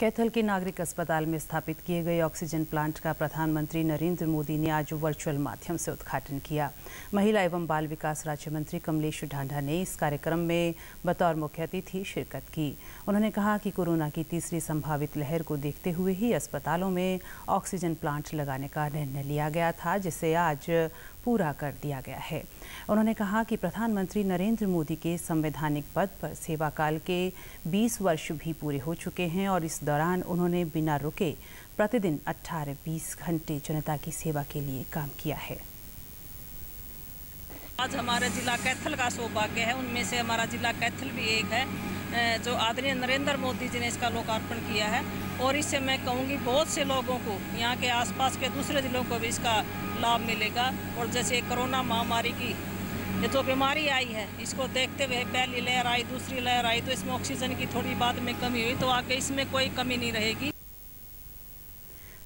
कैथल के नागरिक अस्पताल में स्थापित किए गए ऑक्सीजन प्लांट का प्रधानमंत्री नरेंद्र मोदी ने आज वर्चुअल माध्यम से उद्घाटन किया। महिला एवं बाल विकास राज्य मंत्री कमलेश ढांडा ने इस कार्यक्रम में बतौर मुख्य अतिथि शिरकत की। उन्होंने कहा कि कोरोना की तीसरी संभावित लहर को देखते हुए ही अस्पतालों में ऑक्सीजन प्लांट लगाने का निर्णय लिया गया था, जिसे आज पूरा कर दिया गया है। उन्होंने कहा कि प्रधानमंत्री नरेंद्र मोदी के संवैधानिक पद पर सेवा काल के 20 वर्ष भी पूरे हो चुके हैं और इस दौरान उन्होंने बिना रुके प्रतिदिन 18-20 घंटे जनता की सेवा के लिए काम किया है। आज हमारा जिला कैथल का सौभाग्य है। उनमें से हमारा जिला कैथल भी एक है। जो आदरणीय नरेंद्र मोदी जी ने इसका लोकार्पण किया है। और इससे मैं कहूँगी, बहुत से लोगों को, यहाँ के आसपास के दूसरे ज़िलों को भी इसका लाभ मिलेगा। और जैसे कोरोना महामारी की ये जो बीमारी आई है, इसको देखते हुए पहली लहर आई, दूसरी लहर आई तो इसमें ऑक्सीजन की थोड़ी बाद में कमी हुई तो आगे इसमें कोई कमी नहीं रहेगी।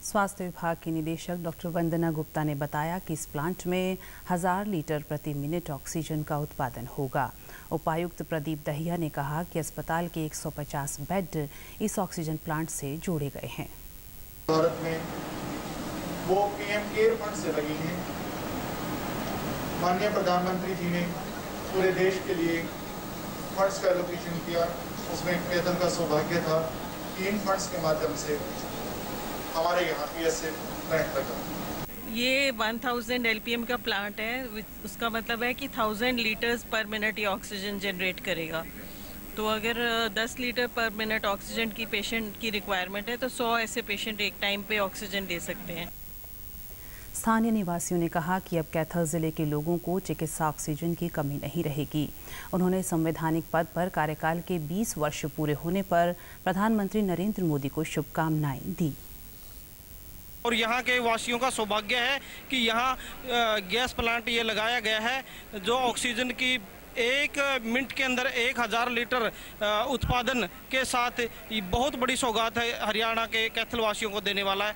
स्वास्थ्य विभाग की निदेशक डॉक्टर वंदना गुप्ता ने बताया कि इस प्लांट में हज़ार लीटर प्रति मिनट ऑक्सीजन का उत्पादन होगा। उपायुक्त प्रदीप दहिया ने कहा कि अस्पताल के 150 बेड इस ऑक्सीजन प्लांट से जोड़े गए हैं। भारत में वो पीएम केयर फंड से लगी हैं। माननीय प्रधानमंत्री जी ने पूरे देश के लिए फंड्स का एलोकेशन किया। उसमें वेतन का सौभाग्य था। इन फंड्स के माध्यम से हमारे यहाँ पी एस ये 1000 एलपीएम का प्लांट है उसका मतलब है कि 1000 लीटर्स पर मिनट ये ऑक्सीजन जनरेट करेगा। तो अगर 10 लीटर पर मिनट ऑक्सीजन की पेशेंट की रिक्वायरमेंट है तो 100 ऐसे पेशेंट एक टाइम पे ऑक्सीजन दे सकते हैं। स्थानीय निवासियों ने कहा कि अब कैथल ज़िले के लोगों को चिकित्सा ऑक्सीजन की कमी नहीं रहेगी। उन्होंने संवैधानिक पद पर कार्यकाल के 20 वर्ष पूरे होने पर प्रधानमंत्री नरेंद्र मोदी को शुभकामनाएँ दी। और यहाँ के वासियों का सौभाग्य है कि यहाँ गैस प्लांट ये लगाया गया है, जो ऑक्सीजन की एक मिनट के अंदर एक हज़ार लीटर उत्पादन के साथ बहुत बड़ी सौगात है हरियाणा के कैथल वासियों को देने वाला है।